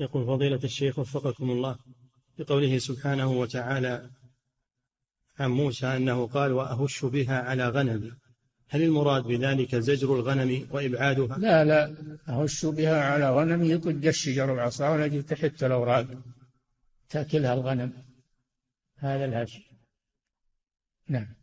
يقول فضيلة الشيخ وفقكم الله بقوله سبحانه وتعالى عن موسى أنه قال وأهش بها على غنمي هل المراد بذلك زجر الغنم وإبعادها؟ لا لا. أهش بها على غنمي يطج الشجر العصا التي تحت الأوراق تأكلها الغنم. هذا الهش. نعم.